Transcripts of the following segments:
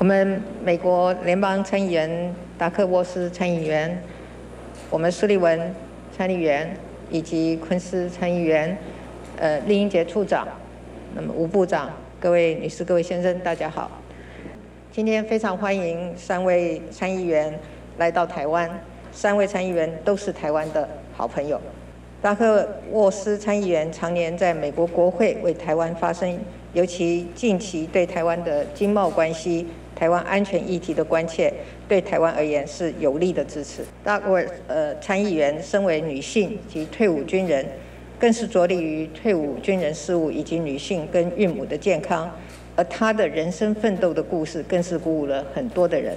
我们美国联邦参议员达克沃斯参议员，我们苏利文参议员以及昆斯参议员，呃，厉英杰处长，那么吴部长，各位女士、各位先生，大家好。今天非常欢迎三位参议员来到台湾，三位参议员都是台湾的好朋友。达克沃斯参议员常年在美国国会为台湾发声，尤其近期对台湾的经贸关系、台湾安全议题的关切，对台湾而言是有力的支持。达克沃呃参议员身为女性及退伍军人，更是着力于退伍军人事务以及女性跟孕母的健康，而她的人生奋斗的故事，更是鼓舞了很多的人，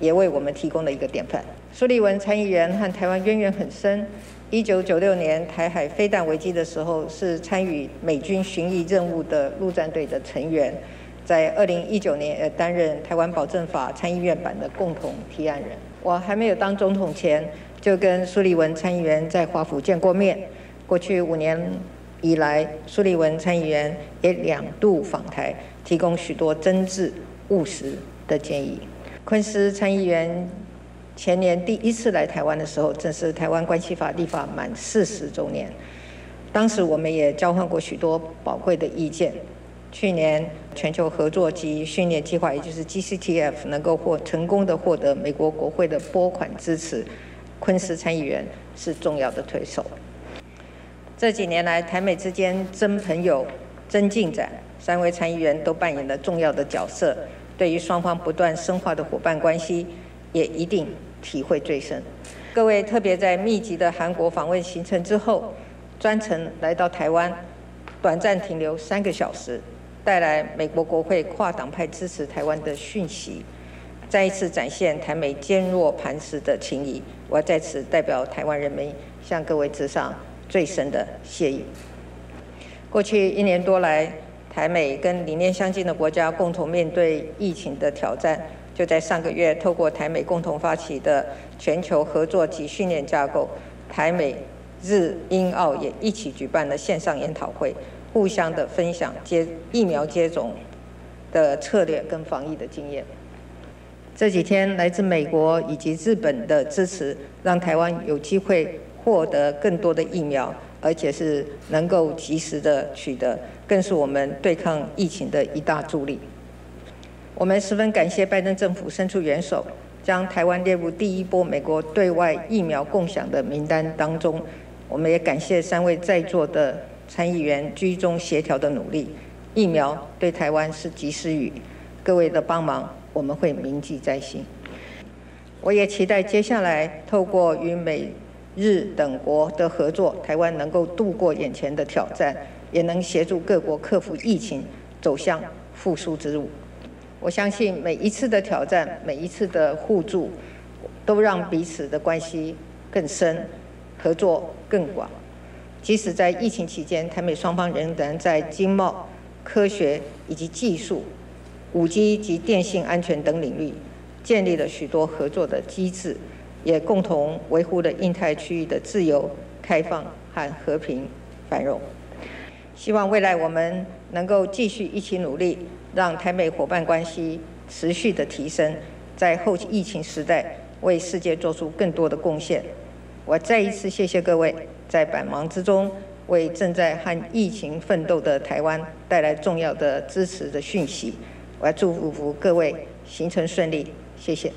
也为我们提供了一个典范。苏利文参议员和台湾渊源很深。一九九六年台海飞弹危机的时候，是参与美军巡弋任务的陆战队的成员，在二零一九年呃担任台湾保证法参议院版的共同提案人。我还没有当总统前，就跟苏利文参议员在华府见过面。过去五年以来，苏利文参议员也两度访台，提供许多真挚务实的建议。昆斯参议员。前年第一次来台湾的时候，正是台湾关系法立法满四十周年。当时我们也交换过许多宝贵的意见。去年全球合作及训练计划，也就是 GCTF，能够获成功的获得美国国会的拨款支持，昆斯参议员是重要的推手。这几年来，台美之间真朋友、真进展，三位参议员都扮演了重要的角色。对于双方不断深化的伙伴关系，也一定。体会最深。各位特别在密集的韩国访问行程之后，专程来到台湾，短暂停留三个小时，带来美国国会跨党派支持台湾的讯息，再一次展现台美坚若磐石的情谊。我在此代表台湾人民向各位致上最深的谢意。过去一年多来，台美跟理念相近的国家共同面对疫情的挑战。就在上个月，透过台美共同发起的全球合作及训练架构，台美日英澳也一起举办了线上研讨会，互相的分享接疫苗接种的策略跟防疫的经验。这几天来自美国以及日本的支持，让台湾有机会获得更多的疫苗，而且是能够及时的取得，更是我们对抗疫情的一大助力。我们十分感谢拜登政府伸出援手，将台湾列入第一波美国对外疫苗共享的名单当中。我们也感谢三位在座的参议员居中协调的努力。疫苗对台湾是及时雨，各位的帮忙我们会铭记在心。我也期待接下来透过与美日等国的合作，台湾能够度过眼前的挑战，也能协助各国克服疫情，走向复苏之路。我相信每一次的挑战，每一次的互助，都让彼此的关系更深，合作更广。即使在疫情期间，台美双方仍然在经贸、科学以及技术、五 G 及电信安全等领域建立了许多合作的机制，也共同维护了印太区域的自由、开放和和平繁荣。希望未来我们能够继续一起努力。让台美伙伴关系持续的提升，在后疫情时代为世界做出更多的贡献。我再一次谢谢各位在百忙之中为正在和疫情奋斗的台湾带来重要的支持的讯息。我要祝福各位行程顺利，谢谢。